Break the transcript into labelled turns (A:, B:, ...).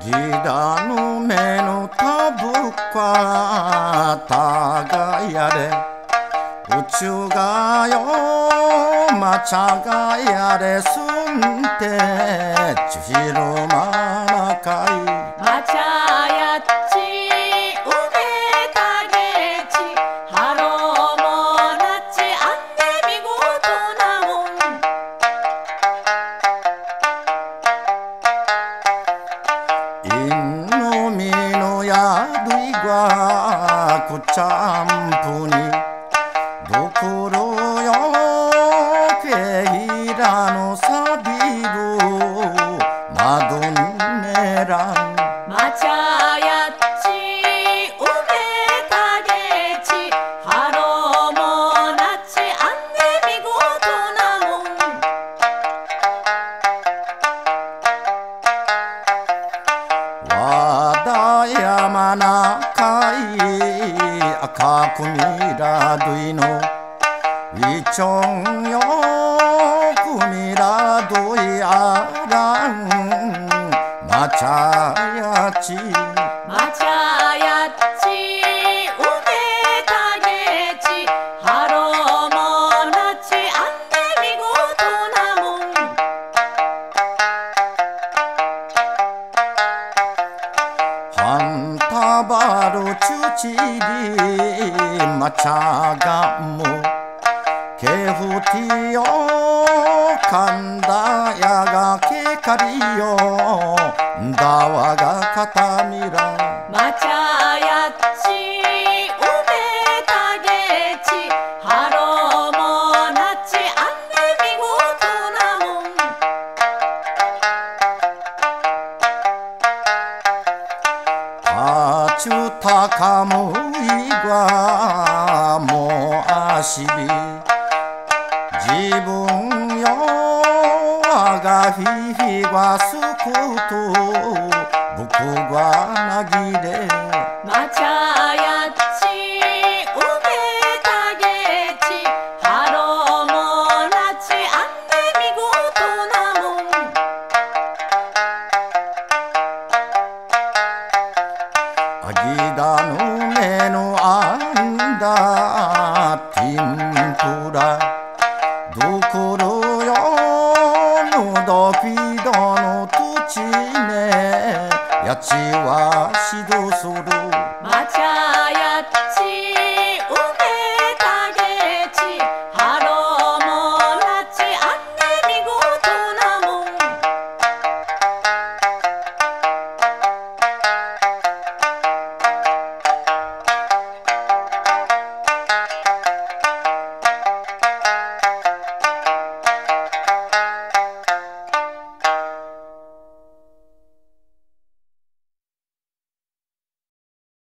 A: ギダの目のたぶかたがやれ。宇宙がよまちゃがやれ。すんてちひろまなかい。のやるいがくちゃんぷにどころよけいらのさびるまかい赤くみらどいの。いちょんよくみらどいあらん。まちゃやち。ンタバルチュチリマチャガムケフティヨカンダヤガケカリヨダワガタチュタカムイガモアシビ自分よあがひひはすくと。僕はなぎれだの目のあんだティンプラどころよのどきどの土地ねやちはしどする。